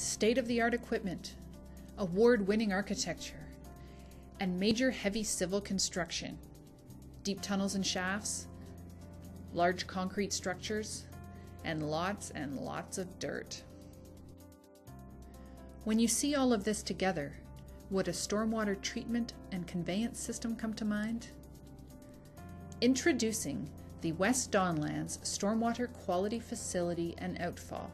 state of the art equipment, award winning architecture, and major heavy civil construction, deep tunnels and shafts, large concrete structures, and lots and lots of dirt. When you see all of this together, would a stormwater treatment and conveyance system come to mind? Introducing the West Don Lands Stormwater Quality Facility and Outfall,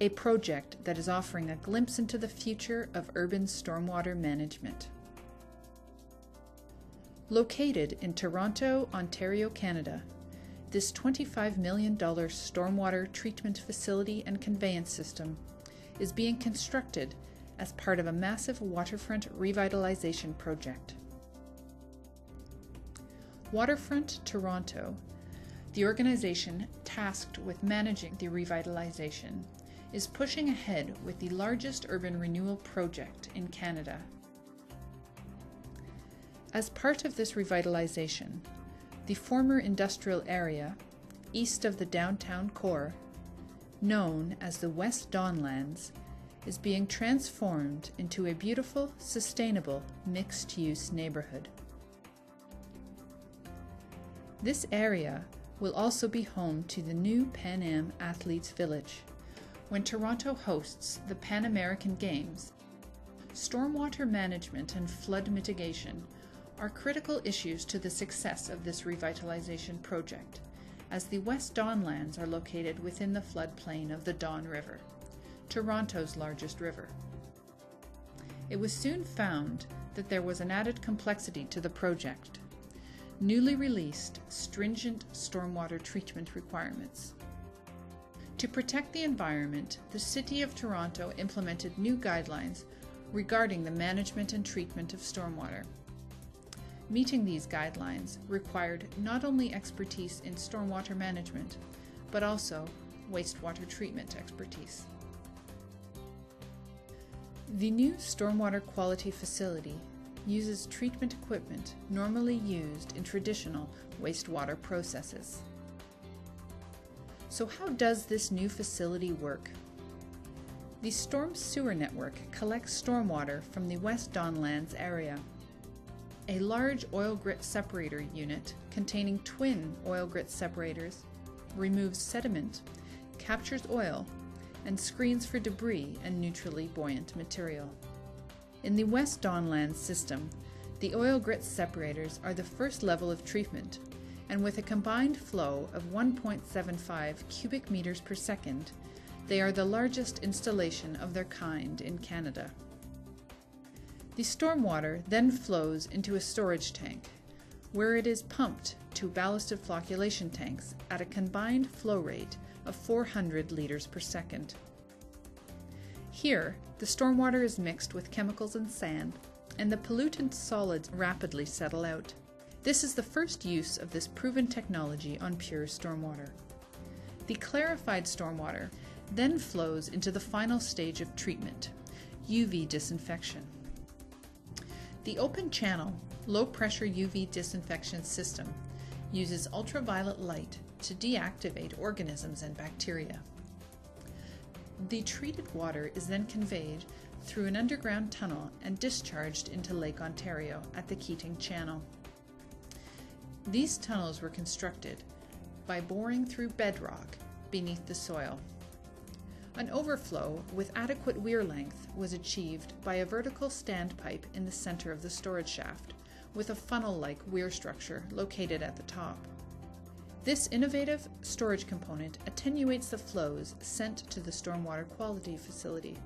a project that is offering a glimpse into the future of urban stormwater management. Located in Toronto, Ontario, Canada, this $25 million stormwater treatment facility and conveyance system is being constructed as part of a massive waterfront revitalization project. Waterfront Toronto, the organization tasked with managing the revitalization, is pushing ahead with the largest urban renewal project in Canada. As part of this revitalization, the former industrial area, east of the downtown core, known as the West Don Lands, is being transformed into a beautiful, sustainable, mixed use neighborhood. This area will also be home to the new Pan Am Athletes Village. When Toronto hosts the Pan American Games, stormwater management and flood mitigation are critical issues to the success of this revitalization project, as the West Don lands are located within the floodplain of the Don River, Toronto's largest river. It was soon found that there was an added complexity to the project. Newly released stringent stormwater treatment requirements. To protect the environment, the City of Toronto implemented new guidelines regarding the management and treatment of stormwater. Meeting these guidelines required not only expertise in stormwater management, but also wastewater treatment expertise. The new stormwater quality facility uses treatment equipment normally used in traditional wastewater processes. So, how does this new facility work? The storm sewer network collects stormwater from the West Don Lands area a large oil grit separator unit containing twin oil grit separators removes sediment, captures oil, and screens for debris and neutrally buoyant material. In the West Don Lands system, the oil grit separators are the first level of treatment, and with a combined flow of 1.75 cubic meters per second, they are the largest installation of their kind in Canada. The stormwater then flows into a storage tank, where it is pumped to ballasted flocculation tanks at a combined flow rate of 400 liters per second. Here, the stormwater is mixed with chemicals and sand, and the pollutant solids rapidly settle out. This is the first use of this proven technology on pure stormwater. The clarified stormwater then flows into the final stage of treatment, UV disinfection. The open channel, low pressure UV disinfection system uses ultraviolet light to deactivate organisms and bacteria. The treated water is then conveyed through an underground tunnel and discharged into Lake Ontario at the Keating Channel. These tunnels were constructed by boring through bedrock beneath the soil. An overflow with adequate weir length was achieved by a vertical standpipe in the center of the storage shaft, with a funnel-like weir structure located at the top. This innovative storage component attenuates the flows sent to the stormwater quality facility,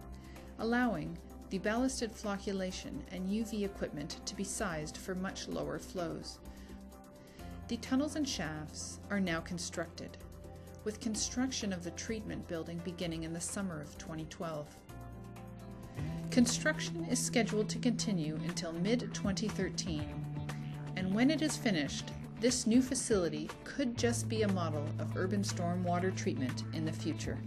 allowing the ballasted flocculation and UV equipment to be sized for much lower flows. The tunnels and shafts are now constructed, with construction of the treatment building beginning in the summer of 2012. Construction is scheduled to continue until mid 2013, and when it is finished, this new facility could just be a model of urban stormwater treatment in the future.